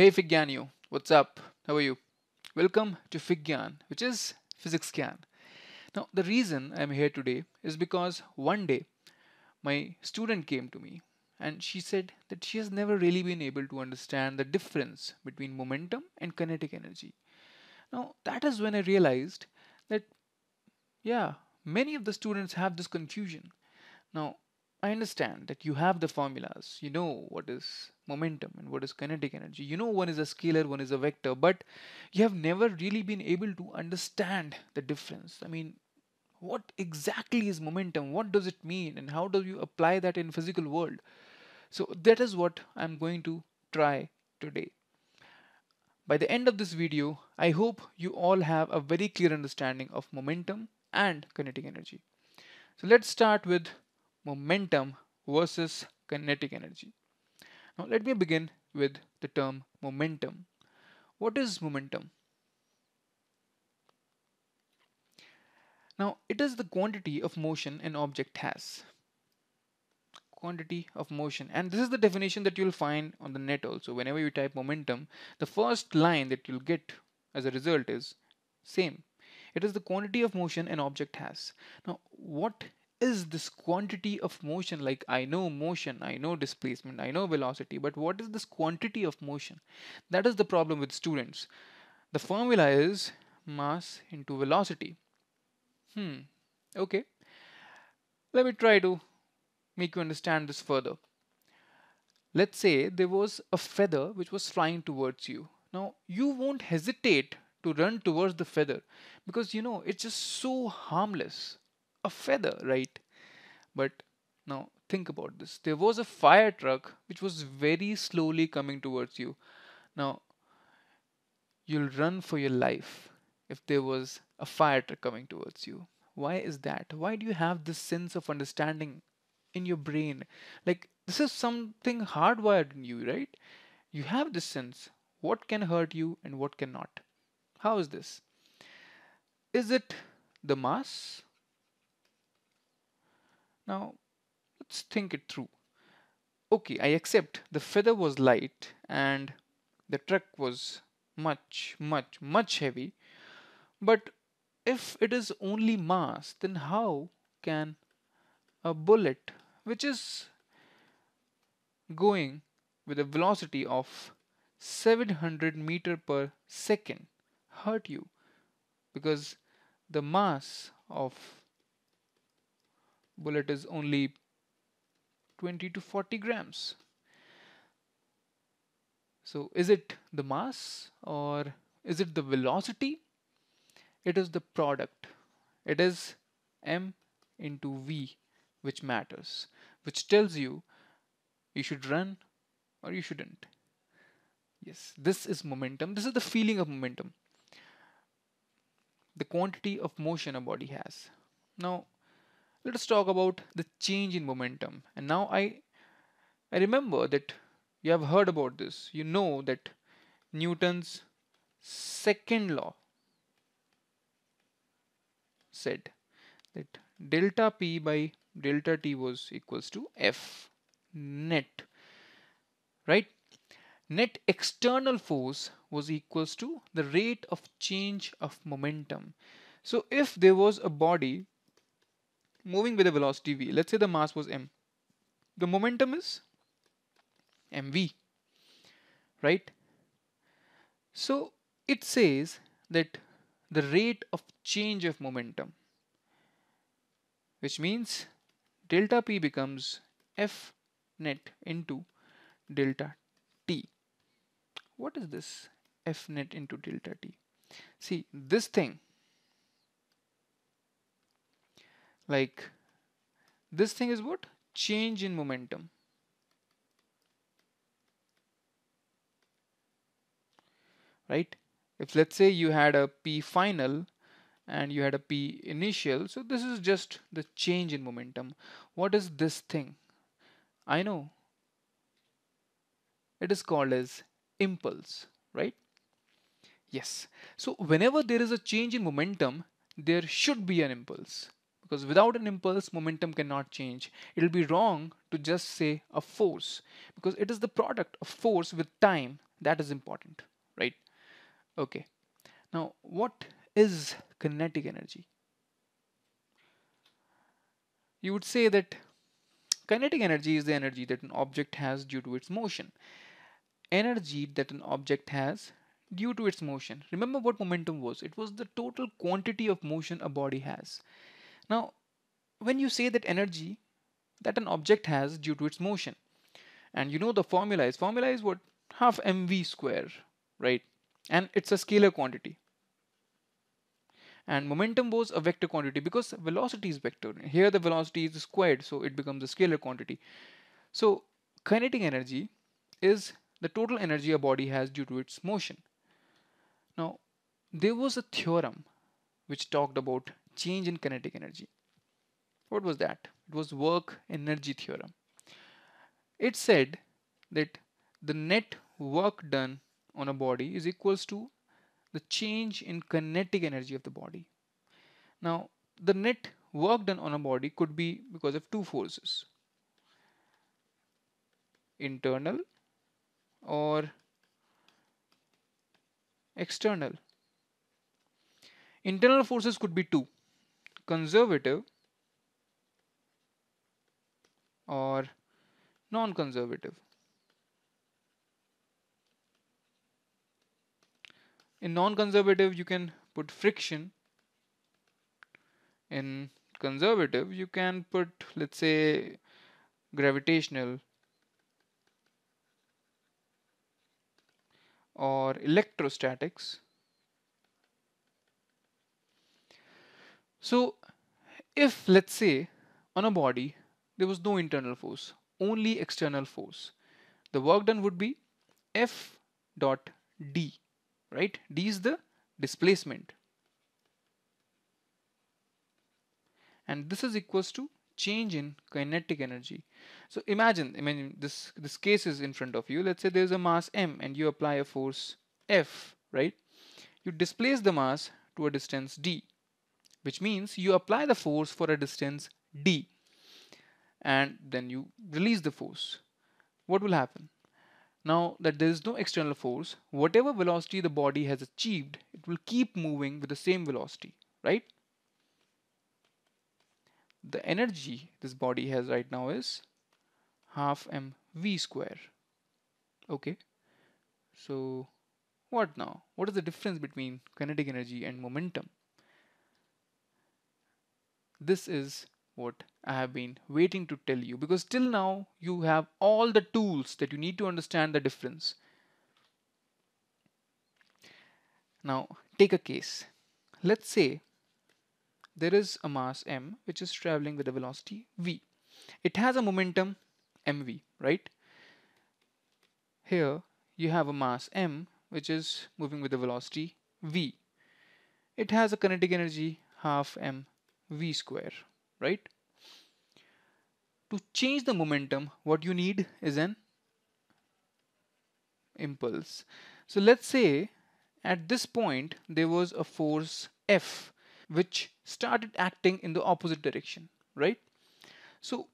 Hey Figyanio, what's up? How are you? Welcome to PhyGyan, which is Physics Gyan. Now, the reason I'm here today is because one day my student came to me and she said that she has never really been able to understand the difference between momentum and kinetic energy. Now, that is when I realized that, yeah, many of the students have this confusion. Now, I understand that you have the formulas, you know what is momentum and what is kinetic energy. You know one is a scalar, one is a vector, but you have never really been able to understand the difference. I mean, what exactly is momentum? What does it mean? And how do you apply that in physical world? So that is what I'm going to try today. By the end of this video, I hope you all have a very clear understanding of momentum and kinetic energy. So let's start with momentum versus kinetic energy. Now let me begin with the term momentum. What is momentum? Now it is the quantity of motion an object has. Quantity of motion and this is the definition that you'll find on the net also. Whenever you type momentum, the first line that you'll get as a result is same. It is the quantity of motion an object has. Now what is this quantity of motion like I know motion, I know displacement, I know velocity, but what is this quantity of motion? That is the problem with students. The formula is mass into velocity. Hmm, okay. Let me try to make you understand this further. Let's say there was a feather which was flying towards you. Now, you won't hesitate to run towards the feather because you know it's just so harmless a feather, right? But now think about this. There was a fire truck which was very slowly coming towards you. Now you'll run for your life if there was a fire truck coming towards you. Why is that? Why do you have this sense of understanding in your brain? Like this is something hardwired in you, right? You have this sense what can hurt you and what cannot. How is this? Is it the mass now, let's think it through. Okay, I accept the feather was light and the truck was much, much, much heavy. But if it is only mass, then how can a bullet, which is going with a velocity of 700 meter per second, hurt you? Because the mass of bullet is only 20 to 40 grams. So is it the mass or is it the velocity? It is the product. It is m into v which matters, which tells you you should run or you shouldn't. Yes, this is momentum. This is the feeling of momentum. The quantity of motion a body has. Now, let us talk about the change in momentum. And now I, I remember that you have heard about this. You know that Newton's second law said that delta P by delta T was equals to F net, right? Net external force was equals to the rate of change of momentum. So if there was a body moving with a velocity v. Let's say the mass was m. The momentum is mv, right? So it says that the rate of change of momentum, which means delta p becomes f net into delta t. What is this f net into delta t? See, this thing like this thing is what change in momentum. Right? If let's say you had a p final and you had a p initial so this is just the change in momentum. What is this thing? I know. It is called as impulse right? Yes. So whenever there is a change in momentum there should be an impulse because without an impulse momentum cannot change it will be wrong to just say a force because it is the product of force with time That is important, right? Okay. Now, what is kinetic energy? You would say that kinetic energy is the energy that an object has due to its motion. Energy that an object has due to its motion. Remember what momentum was? It was the total quantity of motion a body has. Now, when you say that energy that an object has due to its motion, and you know the formula is formula is what half mv square, right? And it's a scalar quantity and momentum was a vector quantity because velocity is vector. Here the velocity is squared, so it becomes a scalar quantity. So kinetic energy is the total energy a body has due to its motion. Now, there was a theorem which talked about change in kinetic energy. What was that? It was work energy theorem. It said that the net work done on a body is equals to the change in kinetic energy of the body. Now, the net work done on a body could be because of two forces internal or external. Internal forces could be two conservative or non conservative. In non-conservative, you can put friction. In conservative, you can put, let's say, gravitational or electrostatics. So, if let's say on a body there was no internal force, only external force, the work done would be F dot D right? D is the displacement. And this is equals to change in kinetic energy. So imagine, imagine this, this case is in front of you. Let's say there's a mass m and you apply a force F, right? You displace the mass to a distance d, which means you apply the force for a distance d and then you release the force. What will happen? Now that there is no external force, whatever velocity the body has achieved, it will keep moving with the same velocity, right? The energy this body has right now is half mv square. Okay, so what now? What is the difference between kinetic energy and momentum? This is what I have been waiting to tell you because till now you have all the tools that you need to understand the difference. Now take a case. Let's say there is a mass m which is traveling with a velocity v. It has a momentum mv, right? Here you have a mass m which is moving with a velocity v. It has a kinetic energy half m v square right? To change the momentum, what you need is an impulse. So let's say at this point there was a force F which started acting in the opposite direction, right? So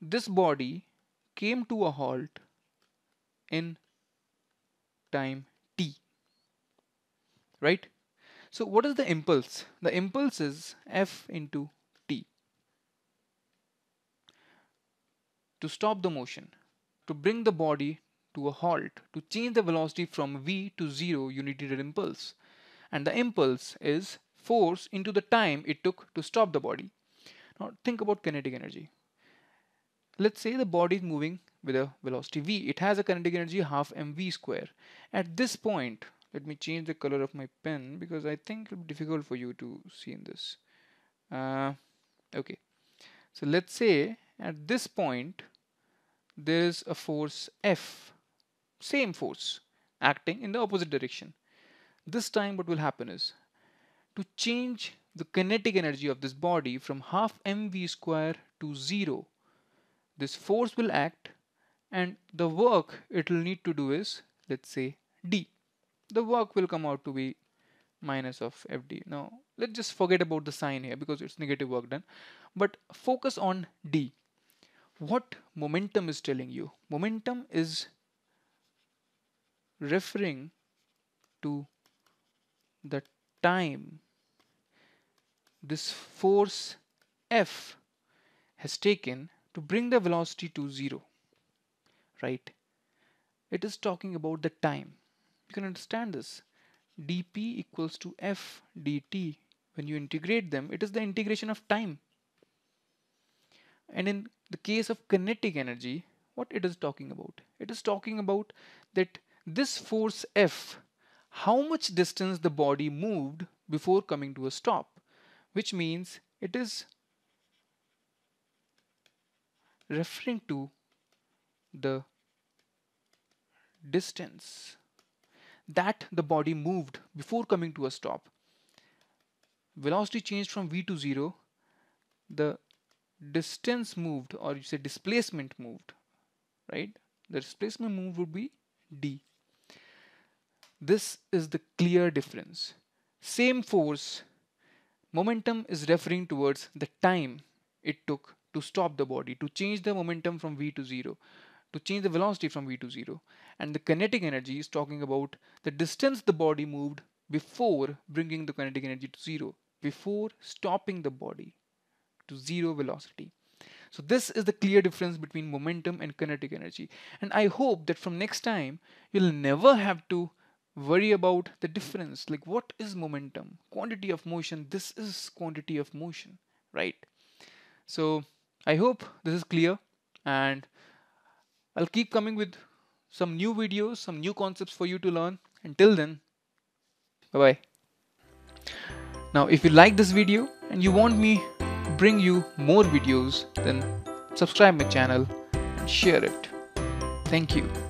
this body came to a halt in time t, right? So what is the impulse? The impulse is F into T. to stop the motion, to bring the body to a halt, to change the velocity from v to 0, you needed an impulse. And the impulse is force into the time it took to stop the body. Now think about kinetic energy. Let's say the body is moving with a velocity v. It has a kinetic energy half mv square. At this point, let me change the color of my pen because I think it will be difficult for you to see in this. Uh, okay, so let's say at this point there is a force F, same force, acting in the opposite direction. This time what will happen is, to change the kinetic energy of this body from half mv square to 0, this force will act and the work it will need to do is, let's say, d. The work will come out to be minus of fd. Now, let's just forget about the sign here because it's negative work done. But focus on d what momentum is telling you momentum is referring to the time this force F has taken to bring the velocity to zero, right? It is talking about the time. You can understand this. dp equals to f dt. When you integrate them, it is the integration of time. And in the case of kinetic energy, what it is talking about? It is talking about that this force F, how much distance the body moved before coming to a stop, which means it is referring to the distance that the body moved before coming to a stop. Velocity changed from v to 0. The distance moved or you say displacement moved, right? The displacement moved would be d. This is the clear difference. Same force, momentum is referring towards the time it took to stop the body, to change the momentum from v to 0, to change the velocity from v to 0. And the kinetic energy is talking about the distance the body moved before bringing the kinetic energy to 0, before stopping the body to 0 velocity. So this is the clear difference between momentum and kinetic energy. And I hope that from next time, you'll never have to worry about the difference. Like what is momentum? Quantity of motion. This is quantity of motion, right? So I hope this is clear and I'll keep coming with some new videos, some new concepts for you to learn. Until then, bye-bye. Now, if you like this video and you want me to bring you more videos, then subscribe my channel and share it. Thank you.